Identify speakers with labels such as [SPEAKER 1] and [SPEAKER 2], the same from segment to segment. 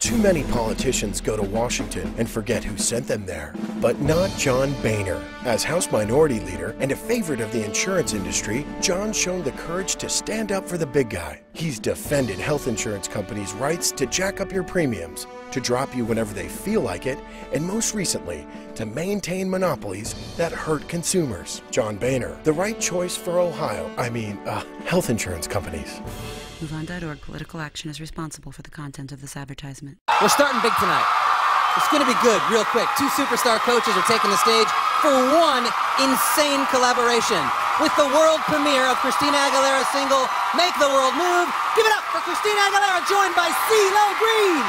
[SPEAKER 1] Too many politicians go to Washington and forget who sent them there. But not John Boehner. As House Minority Leader and a favorite of the insurance industry, John's shown the courage to stand up for the big guy. He's defended health insurance companies' rights to jack up your premiums, to drop you whenever they feel like it, and most recently, to maintain monopolies that hurt consumers. John Boehner, the right choice for Ohio, I mean, uh, health insurance companies.
[SPEAKER 2] MoveOn.org political action is responsible for the content of this advertisement.
[SPEAKER 3] We're starting big tonight. It's going to be good, real quick. Two superstar coaches are taking the stage for one insane collaboration with the world premiere of Christina Aguilera's single, Make the World Move. Give it up for Christina Aguilera, joined by CeeLo Green.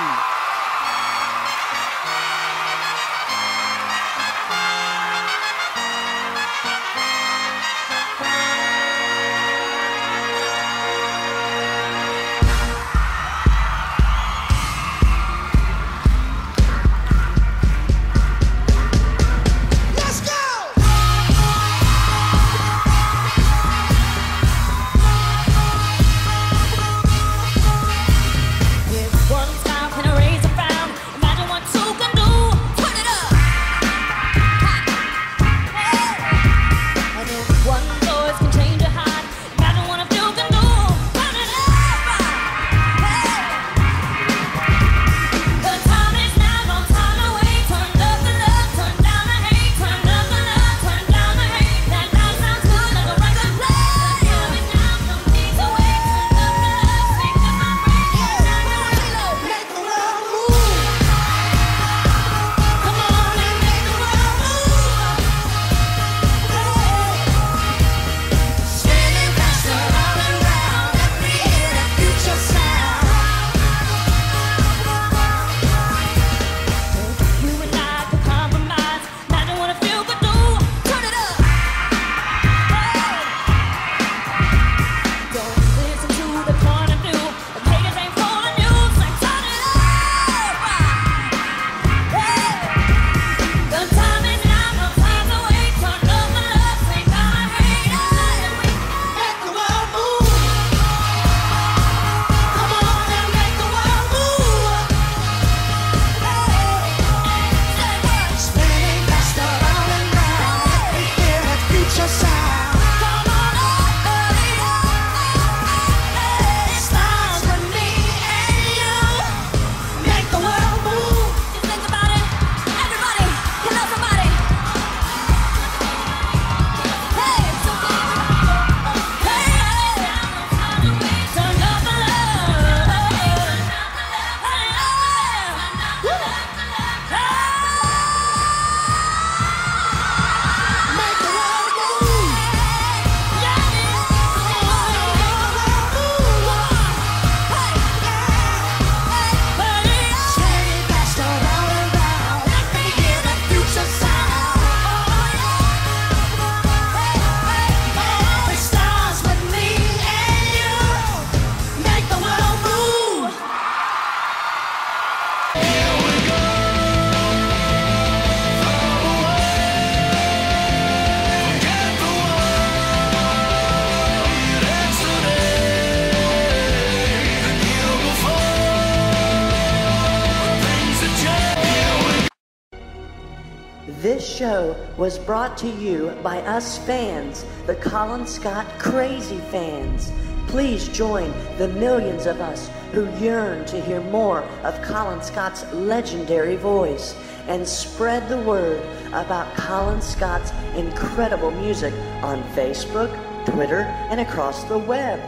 [SPEAKER 4] This show was brought to you by us fans, the Colin Scott Crazy fans. Please join the millions of us who yearn to hear more of Colin Scott's legendary voice and spread the word about Colin Scott's incredible music on Facebook, Twitter, and across the web.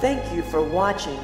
[SPEAKER 4] Thank you for watching